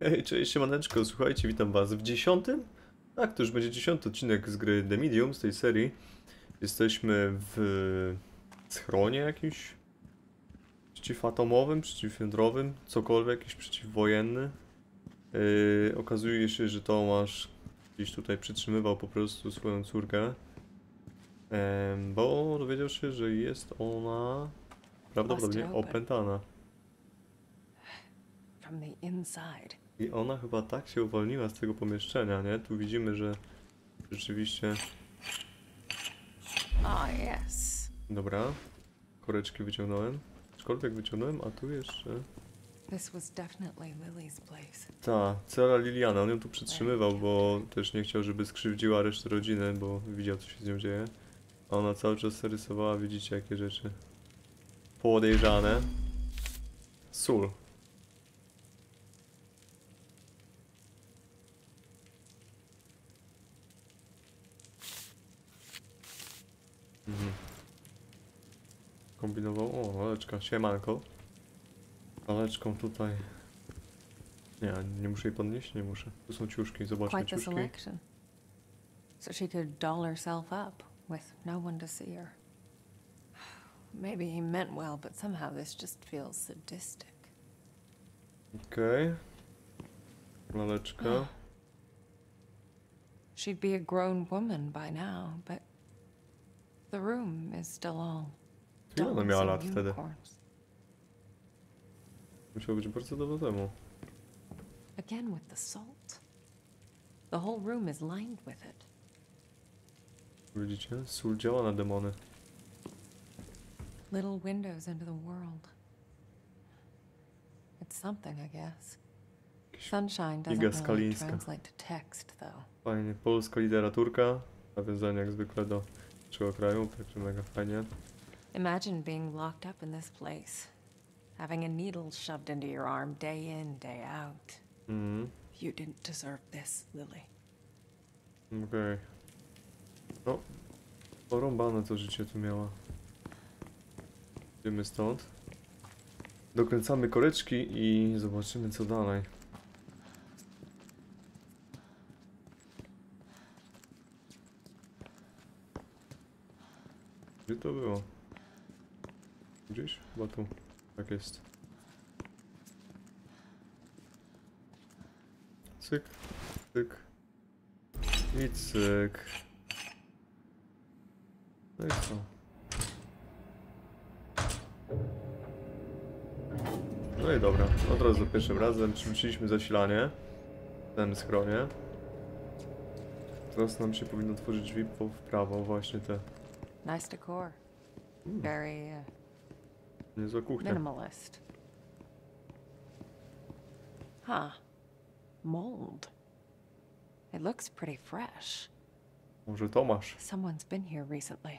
Hej, cześć, siemaneczko, słuchajcie, witam was w dziesiątym? Tak, to już będzie dziesiąty odcinek z gry The Medium, z tej serii. Jesteśmy w schronie jakimś przeciwatomowym, przeciwjądrowym, cokolwiek, jakiś przeciwwojenny. Yy, okazuje się, że Tomasz gdzieś tutaj przytrzymywał po prostu swoją córkę, bo dowiedział się, że jest ona prawdopodobnie opętana. I ona chyba tak się uwolniła z tego pomieszczenia, nie? Tu widzimy, że rzeczywiście... Ah. Dobra, koreczki wyciągnąłem. Aczkolwiek wyciągnąłem, a tu jeszcze... This was definitely Lily's place. Ta, cela Liliana, on ją tu przytrzymywał, bo też nie chciał, żeby skrzywdziła resztę rodziny, bo widział, co się z nią dzieje. A ona cały czas rysowała, widzicie, jakie rzeczy podejrzane. Sól. Mhm. Kombinował. O, laleczka, siemanko. Laleczką tutaj. Nie, nie muszę jej podnieść? Nie muszę. Tu są ciuszki, zobaczmy Quite ciuszki. selection. So she could doll herself up with no one to see her. Maybe he meant well, but somehow this just feels sadistic. Okej. Laleczka. She'd be a grown woman by now, but the room is still all Ile ona miała lat wtedy? unicorns. Musiało być bardzo dawno temu. Again with the salt. The whole room is lined with it. Widzicie? Sól działa na demony. Little windows into the world. It's something, I guess. Sunshine doesn't really translate to text, though. Fajnie. Polska literaturka. Nawiązanie jak zwykle do naszego kraju. Także mega fajnie. Imagine being locked up in this place, having a needle shoved into your arm day in, day out. Mhm. You didn't deserve this, Lily. Okej. No. Porąbane to życie tu miała. Idziemy stąd. Dokręcamy koreczki i zobaczymy co dalej. Gdzie to było? Gdzieś? Chyba tu. Tak jest. Cyk, cyk. I cyk. No i co? No i dobra, od razu za pierwszym razem przywróciliśmy zasilanie w tym schronie. Teraz nam się powinno otworzyć drzwi po w prawo, właśnie te. Nice decor. Mm, Very uh, niezła kuchnia. minimalist. Huh. Mold. It looks pretty fresh. Może Tomasz. Someone's been here recently.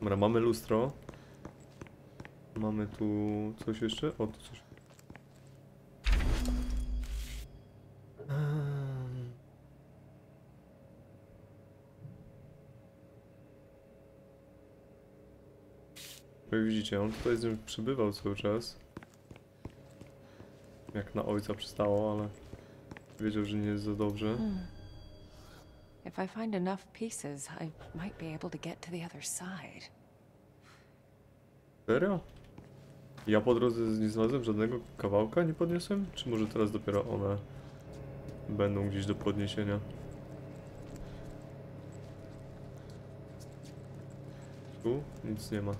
Dobra, mamy lustro. Mamy tu coś jeszcze? O, tu coś. Widzicie, on tutaj z nim przebywał cały czas. Jak na ojca przystało, ale wiedział, że nie jest za dobrze. Hmm. If I find enough pieces, I might be able to get to the other side. Serio? Ja po drodze nie znalazłem żadnego kawałka, nie podniosłem? Czy może teraz dopiero one będą gdzieś do podniesienia? Tu nic nie ma.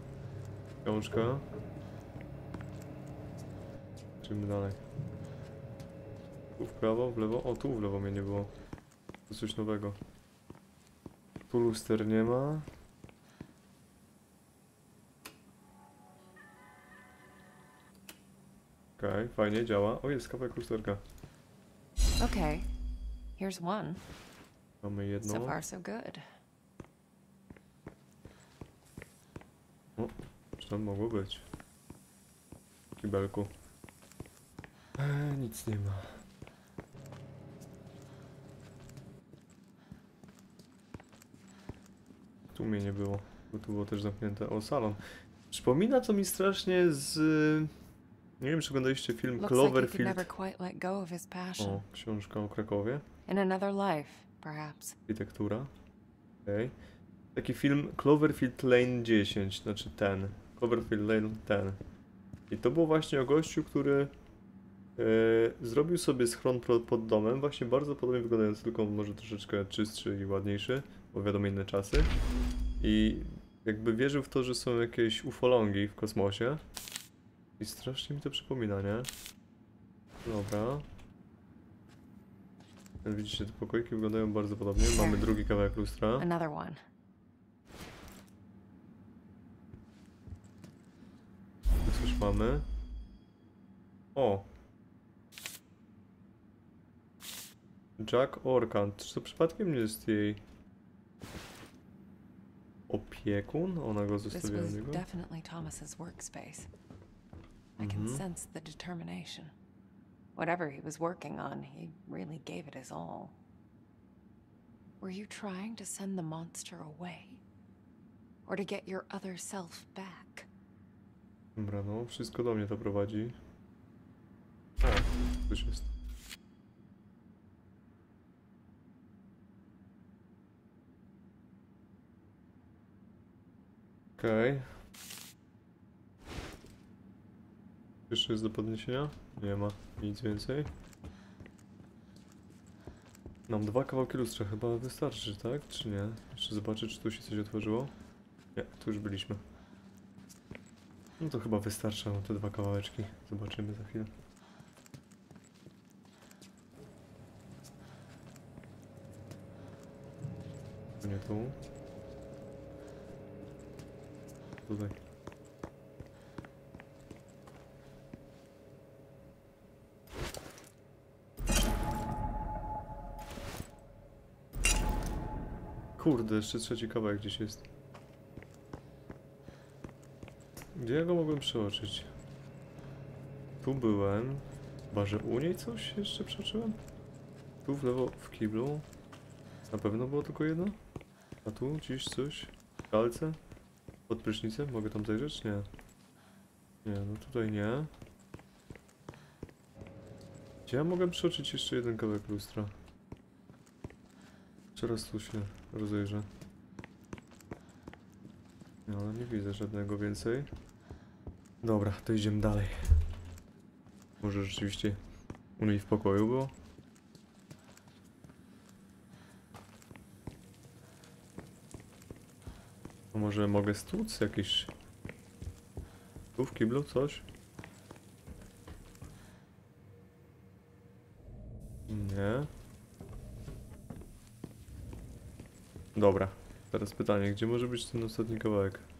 Książka. Idziemy dalej. Tu w prawo, w lewo? O, tu w lewo mnie nie było. To coś nowego. Tu luster nie ma. Okej, fajnie, działa. O, jest kawałek lusterka. Okay, here's one. Mamy jedno. So far, so good. tam mogło być? Kibelku. Eee, nic nie ma. Tu mnie nie było, bo tu było też zamknięte. O, salon. Przypomina to mi strasznie z... Nie wiem, czy oglądaliście film Cloverfield. O, książka o Krakowie. In another life, perhaps. Architektura. Okej. Okay. Taki film Cloverfield Lane 10, znaczy ten. Cloverfield Lane 10. I to było właśnie o gościu, który e, zrobił sobie schron pod domem, właśnie bardzo podobnie wyglądający, tylko może troszeczkę czystszy i ładniejszy, bo wiadomo inne czasy. I jakby wierzył w to, że są jakieś ufolągi w kosmosie. I strasznie mi to przypomina, nie? Dobra. Widzicie, te pokoiki wyglądają bardzo podobnie. Mamy drugi kawałek lustra. Another one. Mamy. O! Jack Orkan. Czy to przypadkiem nie jest jej opiekun? Ona go This was niego? definitely Thomas's workspace. I can Mhm. sense the determination. Whatever he was working on, he really gave it his all. Were you trying to send the monster away? Or to get your other self back? Dobra, no, wszystko do mnie to prowadzi. A, coś jest. Okej. Jeszcze jest do podniesienia? Nie ma nic więcej. Nam dwa kawałki lustra chyba wystarczy, tak? Czy nie? Jeszcze zobaczę, czy tu się coś otworzyło. Nie, tu już byliśmy. No to chyba wystarczą te dwa kawałeczki. Zobaczymy za chwilę. Nie tu. Tutaj. Kurde, jeszcze trzeci kawałek gdzieś jest. Gdzie ja go mogłem przeoczyć? Tu byłem. Chyba, że u niej coś jeszcze przeoczyłem? Tu w lewo w kiblu. Na pewno było tylko jedno? A tu gdzieś coś? W kalce? Pod prysznicem? Mogę tam zajrzeć? Nie. Nie, no tutaj nie. Gdzie ja mogę przeoczyć jeszcze jeden kawałek lustra? Teraz tu się rozejrzę. No, ale nie widzę żadnego więcej. Dobra, to idziemy dalej. Może rzeczywiście u niej w pokoju było? A może mogę stłuc jakieś... Tu w kiblu coś? Nie. Dobra, teraz pytanie, gdzie może być ten ostatni kawałek?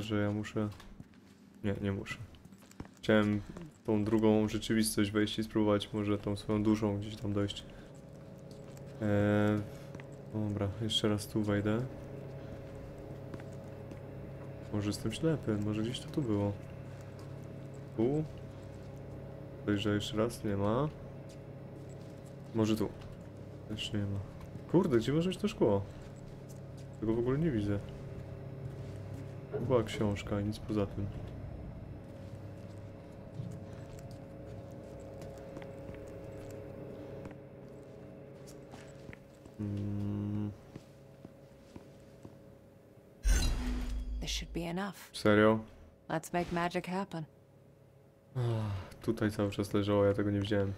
Że ja muszę... Nie, nie muszę. Chciałem tą drugą rzeczywistość wejść i spróbować może tą swoją duszą gdzieś tam dojść. Eee, dobra, jeszcze raz tu wejdę. Może jestem ślepy, może gdzieś to tu było. Tu? Dojrzę jeszcze raz, nie ma. Może tu. Też nie ma. Kurde, gdzie może być to szkło? Tego w ogóle nie widzę. Była książka, nic poza tym. Mm, This should be enough. serio? Let's make magic happen. Tutaj cały czas leżało, ja tego nie widziałem.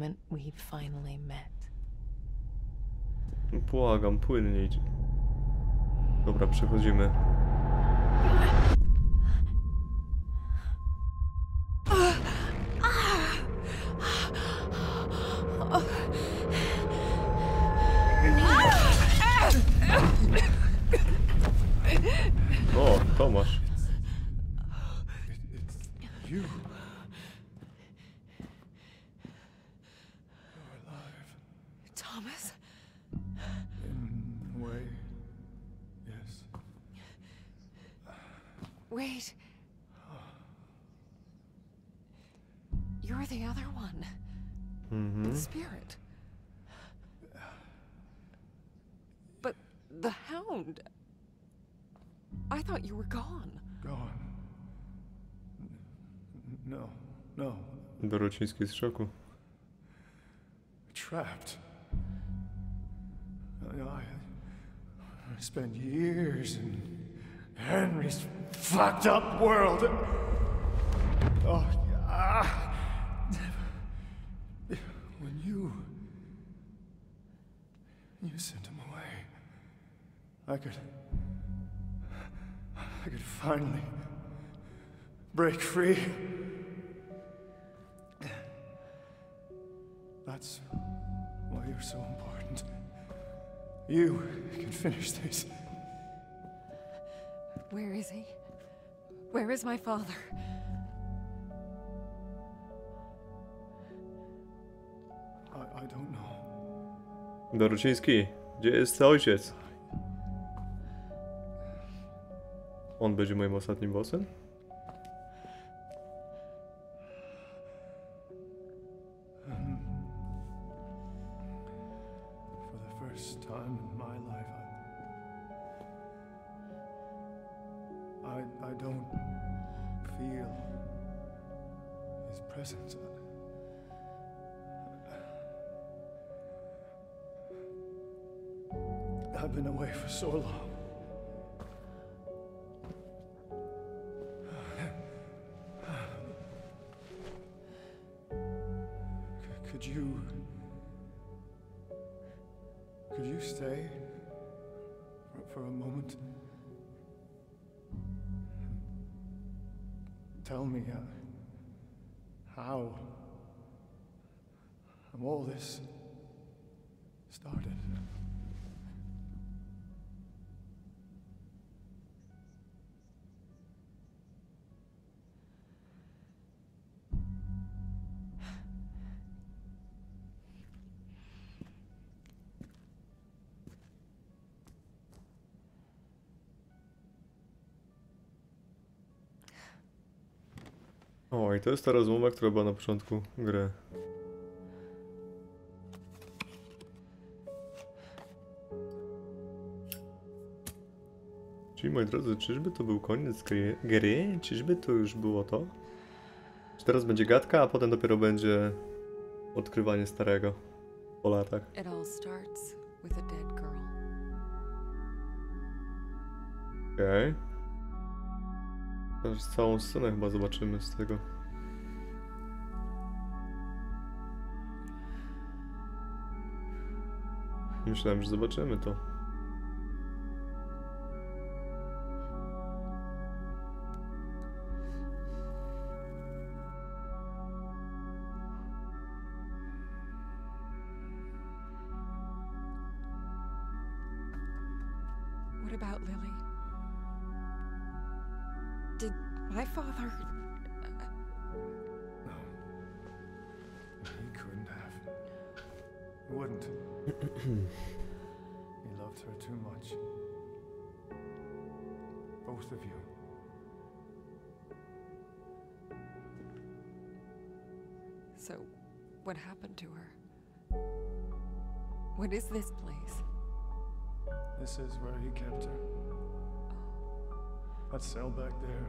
Moment we finally met. Błagam, płynnie idź. Dobra, przechodzimy. Wait. You're the other one. Mhm. The spirit. But the hound. I thought you were gone. Gone. N- No, no. Dorociński jest w szoku. Trapped. I, I, I spent years in Henry's fucked up world. Oh, ah. When you. You sent him away. I could. I could finally break free. That's why you're so important. You can finish this. Where is he? Where is my father? I, I don't know. Dorociński, gdzie jest ojciec? On będzie moim ostatnim bossem? For, a moment? Tell me uh, how. all this started. O, i to jest ta rozmowa, która była na początku gry. Czyli moi drodzy, czyżby to był koniec gry? gry? Czyżby to już było to? Czy teraz będzie gadka, a potem dopiero będzie odkrywanie starego po latach? It all starts with a dead girl. Okej. Teraz całą scenę chyba zobaczymy z tego. Myślałem, że zobaczymy to. This is where he kept her. That cell back there.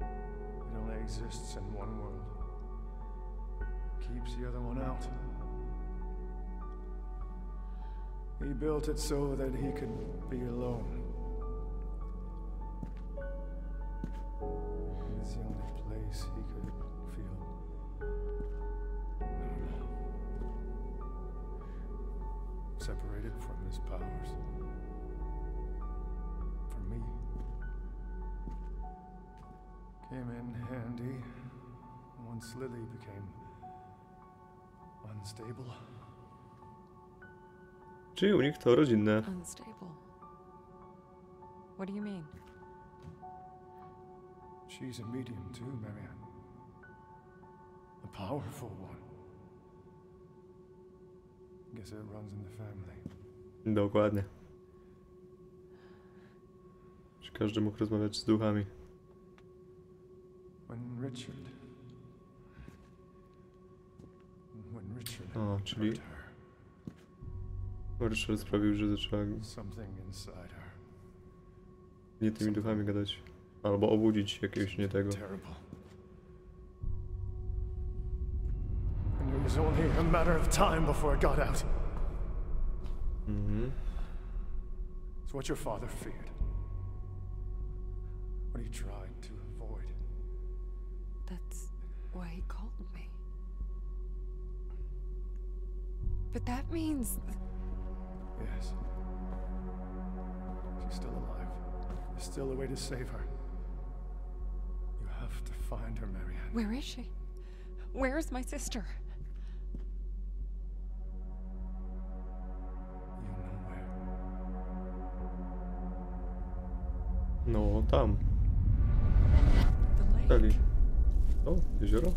It only exists in one world. Keeps the other one out. He built it so that he could be alone. Separated from his powers. For me. Came in handy once Lily became unstable. Czyli u nich to rodzinne. Unstable. What do you mean? She's a medium too, Marianne. A powerful one. Dokładnie. każdy mógł rozmawiać z duchami. Richard. Richard. A, czyli Ryszard sprawił, że zaczęła nie tymi duchami gadać. Albo obudzić jakiegoś nie tego. Was only a matter of time before it got out. Mm-hmm. It's what your father feared. What he tried to avoid. That's why he called me. But that means. Yes. She's still alive. There's still a way to save her. You have to find her, Marianne. Where is she? Where is my sister? No, tam. The lake. Dali. O, jezioro?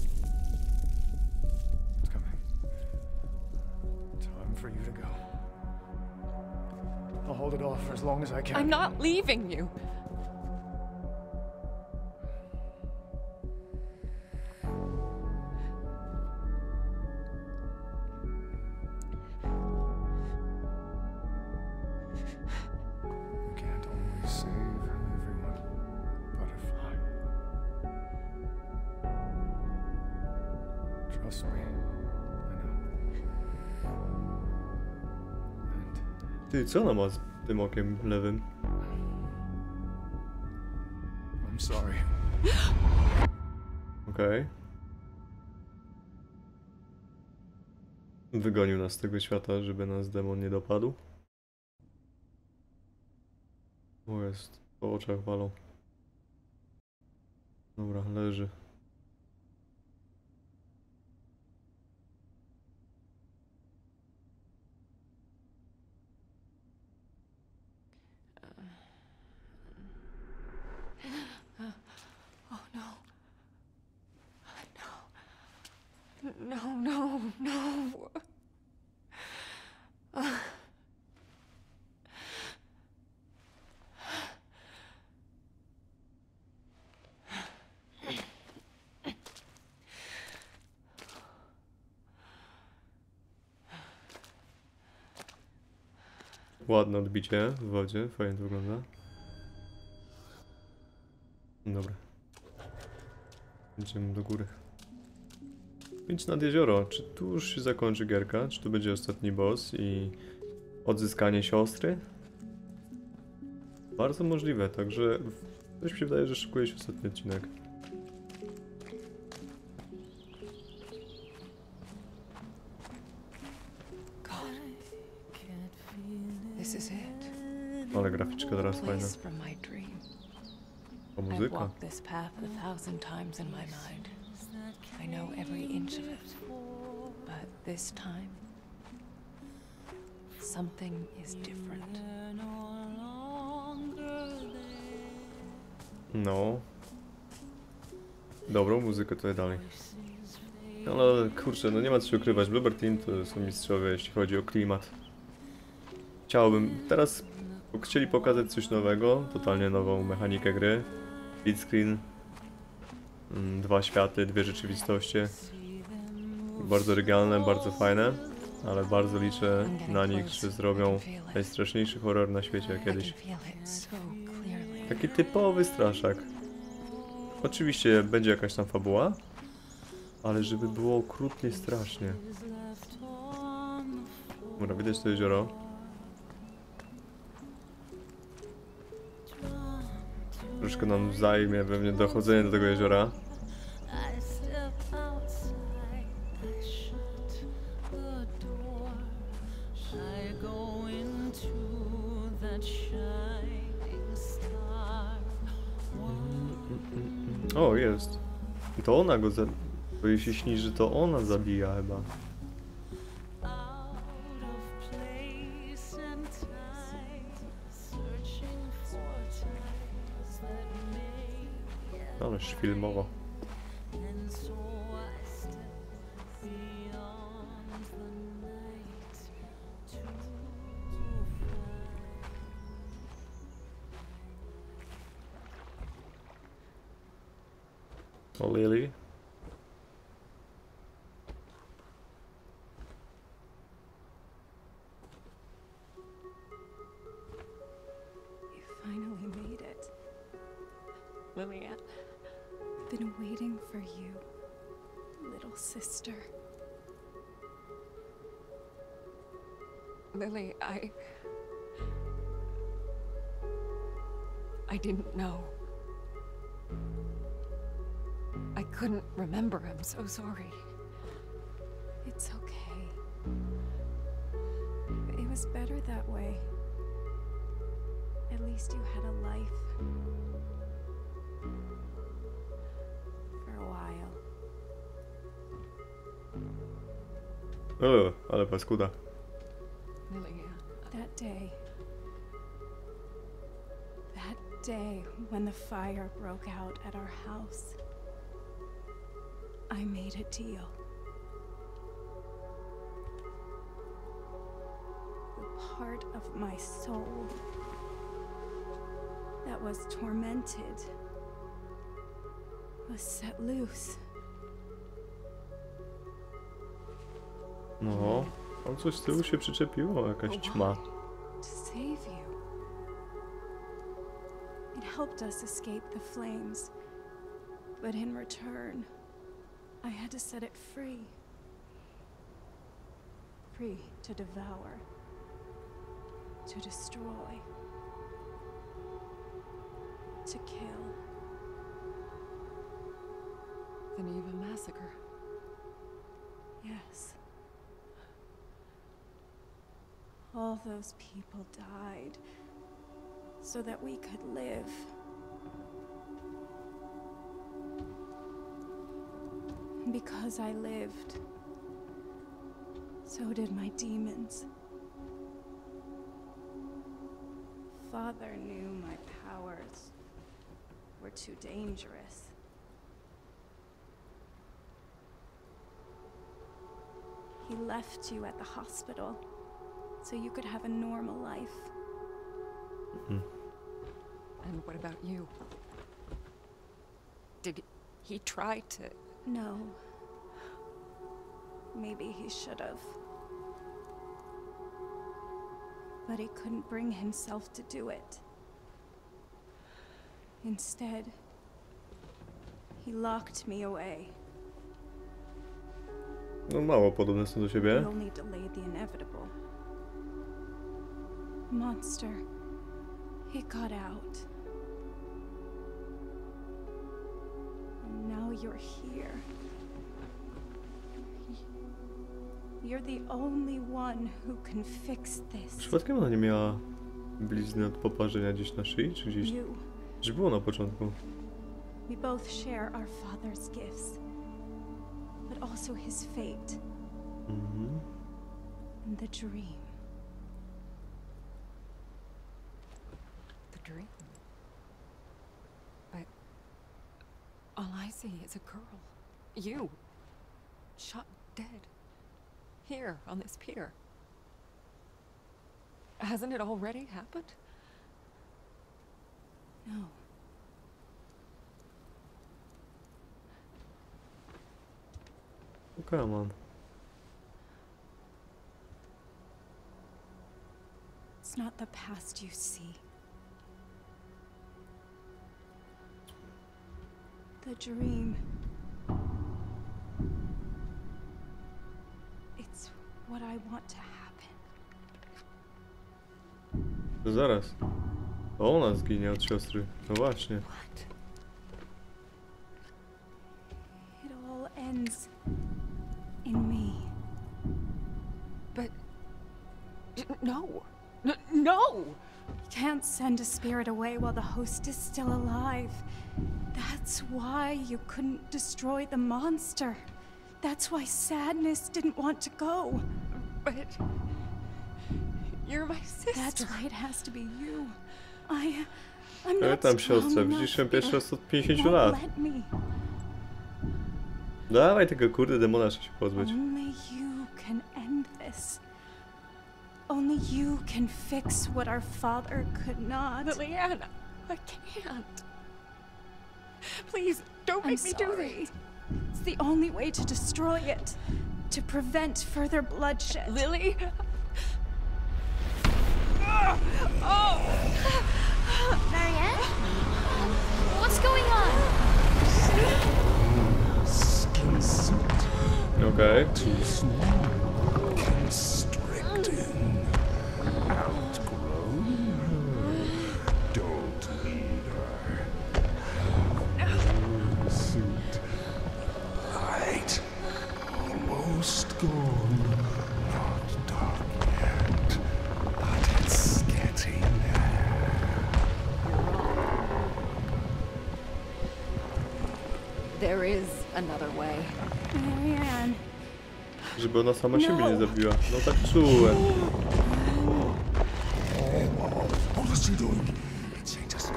It's coming. Time for you to go. I'll hold it off for as long as I can. I'm not leaving you. You Ty, co ona ma z tym okiem lewym? I'm sorry. Okej. Wygonił nas z tego świata, żeby nas demon nie dopadł. O jest, po oczach walą. Dobra, leży. Oh no. No. No, no, no. Ładne odbicie w wodzie, fajnie to wygląda. Dobra. Idziemy do góry. Idź nad jezioro. Czy tu już się zakończy gierka? Czy to będzie ostatni boss i odzyskanie siostry? Bardzo możliwe, także coś mi się wydaje, że szykuje się ostatni odcinek. Ale graficzka teraz fajna. O muzyka. I know every inch of it. But this time, something is different. No. Dobrą muzykę tutaj dalej. Ale kurczę, no nie ma co się ukrywać. Bluebird Team to są mistrzowie, jeśli chodzi o klimat. Chciałbym teraz chcieli pokazać coś nowego, totalnie nową mechanikę gry. Split screen, mm, dwa światy, dwie rzeczywistości. Bardzo oryginalne, bardzo fajne, ale bardzo liczę na nich, że zrobią najstraszniejszy horror na świecie kiedyś. Taki typowy straszak. Oczywiście będzie jakaś tam fabuła, ale żeby było okrutnie strasznie. Dobra, widać to jezioro. Troszkę nam zajmie pewnie dochodzenie do tego jeziora. O, jest. I to ona go za... Bo jej się śni, że to ona zabija chyba. nicht viel machen. Oh, Lily. Lily, I. I didn't know. I couldn't remember. I'm so sorry. It's okay. It was better that way. At least you had a life. For a while. O, ale paskuda. Day when the fire broke out at our house. I made a deal. The part of my soul that was tormented was set loose. No, tam coś z tyłu się przyczepiło, jakaś ćma. to save you. Helped us escape the flames, but in return, I had to set it free. Free to devour, to destroy, to kill. The Neva massacre. Yes. All those people died so that we could live. Because I lived, so did my demons. Father knew my powers were too dangerous. He left you at the hospital so you could have a normal life. Mm-hmm. And what about you? Did he try to. No. Maybe he should have. But he couldn't bring himself to do it. Instead, he locked me away. No mało podobne są do He siebie. only delayed the inevitable. Monster. He got out. You're here. You're the only one who can fix this. Przypadkiem ona nie miała blizny od poparzenia gdzieś na szyi, czy gdzieś... You. Gdzieś było na początku. We both share our father's gifts, but also his fate Mm -hmm. and the dream. the dream? But. All I see is a girl. You. Shot dead. Here, on this pier. Hasn't it already happened? No. Come on. It's not the past you see. The dream. It's what I want to happen. To zaraz. To ona zginie od siostry. No właśnie. What? It all ends in me. But. d- No! No! You can't send a spirit away while the host is still alive. That's why you couldn't destroy the monster. That's why sadness didn't want to go. But. You're my sister. That's why it has to be you. I. I'm not tam strong enough. widzisz ją pierwszy raz od 50 lat. Let me. Dawaj tego kurde demona trzeba się pozbyć. Only you can end this. Only you can fix what our father could not. Liliana, I can't. Please, don't I'm make me do sorry. this. It's the only way to destroy it, to prevent further bloodshed. Lily? Ah! oh! Marianne? What's going on? Skin suit Okej. too small, Żeby ona sama siebie nie No. zabiła. No tak czułem. What is she doing? It ain't just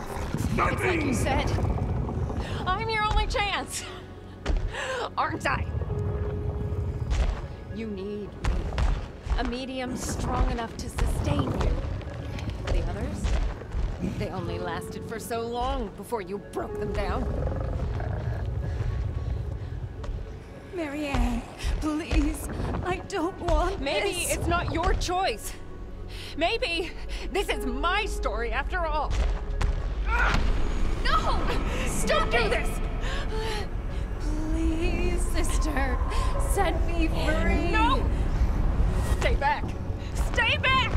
nothing. Like you said, I'm your only chance. Aren't I? You need me. A medium strong enough to sustain you. The others? They only lasted for so long before you broke them down. Marianne, please. I don't want Maybe this. it's not your choice. Maybe this is my story after all. No! Don't do this! Please, sister, set me free. No! Stay back! Stay back!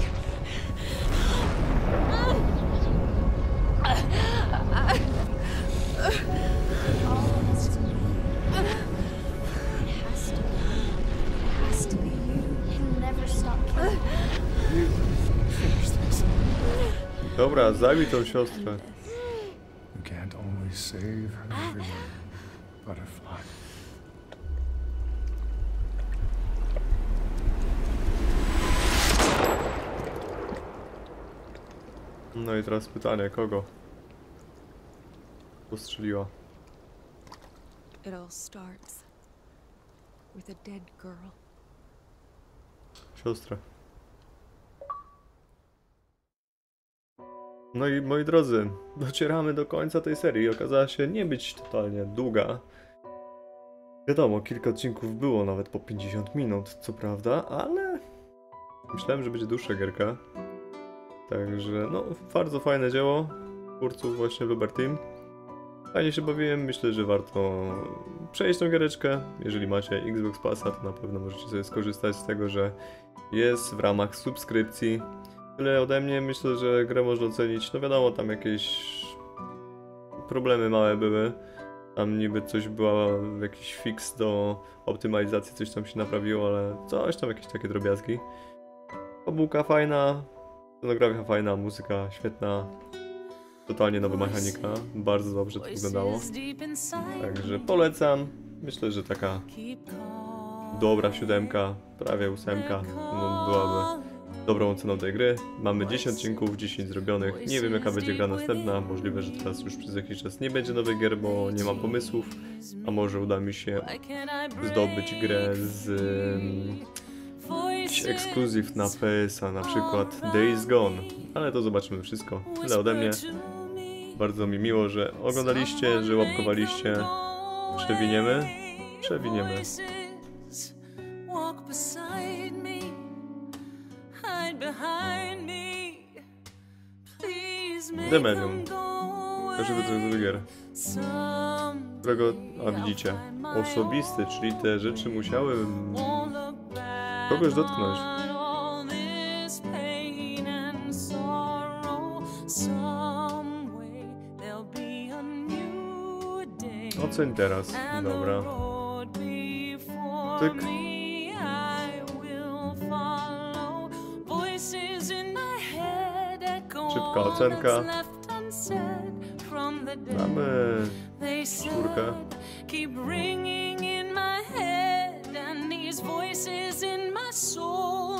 Dobra, zabij tą siostrę. You can't always save everyone, butterfly. No i teraz pytanie, kogo? Postrzeliła. It all starts with a dead girl. Siostrę. No i moi drodzy, docieramy do końca tej serii. Okazała się nie być totalnie długa. Wiadomo, kilka odcinków było nawet po 50 minut, co prawda, ale myślałem, że będzie dłuższa gierka. Także, no, bardzo fajne dzieło twórców właśnie Luber Team. Fajnie się bawiłem, myślę, że warto przejść tą giereczkę. Jeżeli macie Xbox Passa, to na pewno możecie sobie skorzystać z tego, że jest w ramach subskrypcji. Tyle ode mnie, myślę, że grę można ocenić. No wiadomo, tam jakieś problemy małe były. Tam niby coś była, jakiś fix do optymalizacji, coś tam się naprawiło, ale coś tam, jakieś takie drobiazgi. Fabułka fajna, scenografia fajna, muzyka świetna. Totalnie nowa mechanika, bardzo dobrze to wyglądało. Także polecam. Myślę, że taka dobra siódemka, prawie ósemka, no, byłaby dobrą oceną tej gry. Mamy 10 odcinków, 10 zrobionych. Nie wiem jaka będzie gra następna. Możliwe, że teraz już przez jakiś czas nie będzie nowych gier, bo nie mam pomysłów. A może uda mi się zdobyć grę z jakiś ekskluzyw na PS-a, na przykład Days Gone. Ale to zobaczymy wszystko. Tyle ode mnie. Bardzo mi miło, że oglądaliście, że łapkowaliście. Przewiniemy? Przewiniemy. The Medium. Każdy wytrych gier. Którego, a widzicie, osobisty, czyli te rzeczy musiały kogoś dotknąć. on all this pain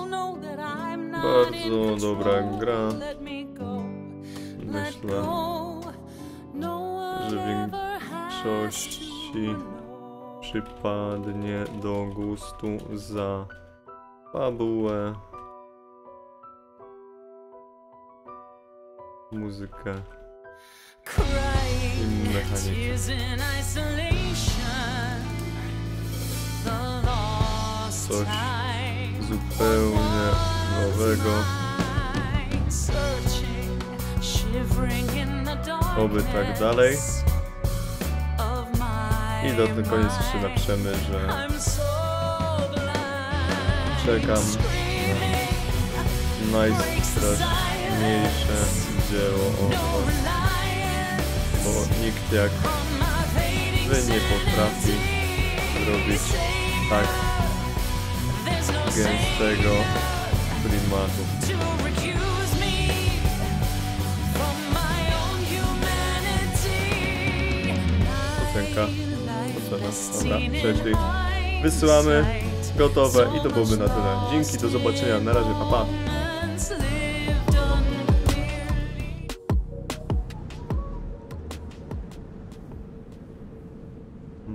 know that I'm not Bardzo in dobra gra. Let me go. Let Myślę, go. No że większości przypadnie do gustu za fabułę, muzykę lost Coś zupełnie nowego. Oby tak dalej. I do ten koniec jeszcze mind. napiszemy, że czekam na najstraszniejsze dzieło o bo nikt jak wy nie potrafi zrobić tak gęstego klimatu. Piosenka, ocena, dobra, przeszli. Wysyłamy, gotowe i to byłoby na tyle. Dzięki, do zobaczenia, na razie, pa pa.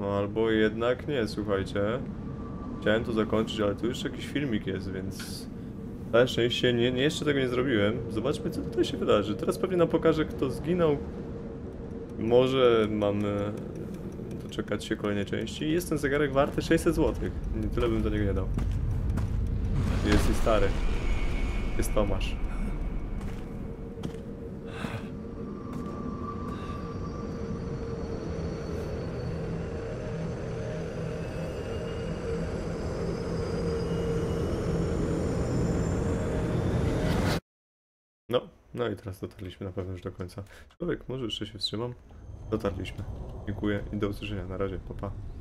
No albo jednak nie, słuchajcie. Chciałem to zakończyć, ale tu jeszcze jakiś filmik jest, więc... Na szczęście nie, nie, jeszcze tego nie zrobiłem. Zobaczmy co tutaj się wydarzy. Teraz pewnie nam pokaże kto zginął. Może mamy doczekać się kolejnej części. Jest ten zegarek warty 600 zł. Nie tyle bym za niego nie dał. Jest i stary. Jest Tomasz. I teraz dotarliśmy na pewno już do końca. Człowiek, może jeszcze się wstrzymam? Dotarliśmy. Dziękuję i do usłyszenia. Na razie. Pa, pa.